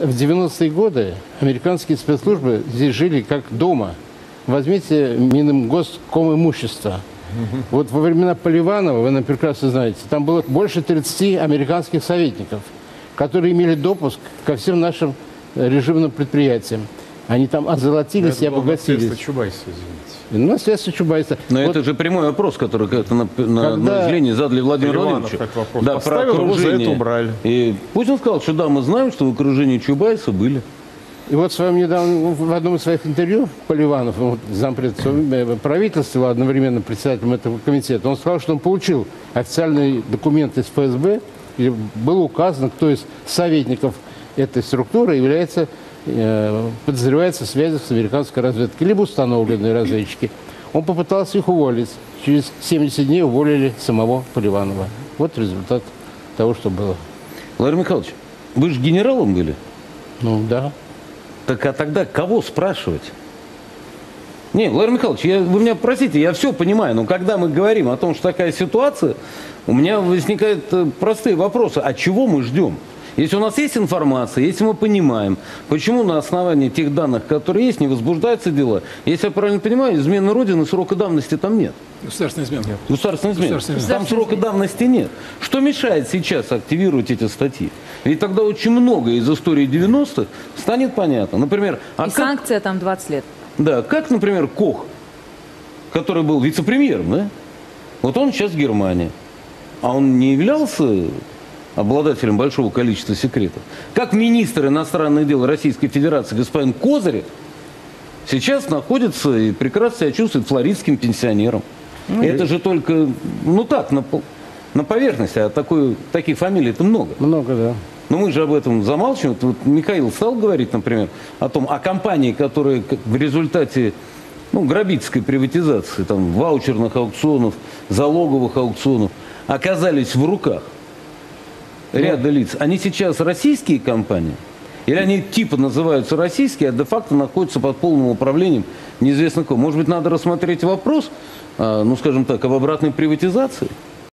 В 90-е годы американские спецслужбы здесь жили как дома. Возьмите Минимгоском имущество. Вот во времена Поливанова, вы, наверное, прекрасно знаете, там было больше 30 американских советников, которые имели допуск ко всем нашим режимным предприятиям. Они там озолотились и Это было обогатились. наследство Чубайса, извините. Ну, наследство Чубайса. Но Вот это же прямой вопрос, который как-то на, на, Когда- на изъявлении задали Владимиру вопрос да, поставил, его за это убрали. И Путин сказал, что да, мы знаем, что в окружении Чубайса были. И вот в своем недавнем, в одном из своих интервью Поливанов, зампред э, правительства, одновременно председателем этого комитета, он сказал, что он получил официальный документ из ФСБ, и было указано, кто из советников этой структуры является, подозревается в связях с американской разведкой, либо установленные разведчики. Он попытался их уволить. Через 70 дней уволили самого Поливанова. Вот результат того, что было. Владимир Михайлович, вы же генералом были? Ну да. Так а тогда кого спрашивать? Не, Владимир Михайлович, я, вы меня простите, я все понимаю, но когда мы говорим о том, что такая ситуация, у меня возникают э, простые вопросы. А чего мы ждем? Если у нас есть информация, если мы понимаем, почему на основании тех данных, которые есть, не возбуждаются дела, если я правильно понимаю, измены Родины срока давности там нет. Государственная измена. Государственной измены. Государственной Там срока давности нет. Что мешает сейчас активировать эти статьи? Ведь тогда очень многое из истории 90-х станет понятно. Например, а И как, санкция там 20 лет. да, как, например, Кох, который был вице-премьером, да? Вот он сейчас в Германии. А он не являлся обладателем большого количества секретов. Как министр иностранных дел Российской Федерации господин Козырев сейчас находится и прекрасно себя чувствует флоридским пенсионером. Это же только, ну так, на, на поверхности, а такой, таких фамилий это много. Много, да. Но мы же об этом замалчиваем. Вот Михаил стал говорить, например, о том, о компании, которые как в результате ну, грабительской приватизации, там, ваучерных аукционов, залоговых аукционов, оказались в руках ряда лиц. Они сейчас российские компании? Или они типа называются российские, а де-факто находятся под полным управлением неизвестно кого? Может быть, надо рассмотреть вопрос, а, ну, скажем так, об обратной приватизации?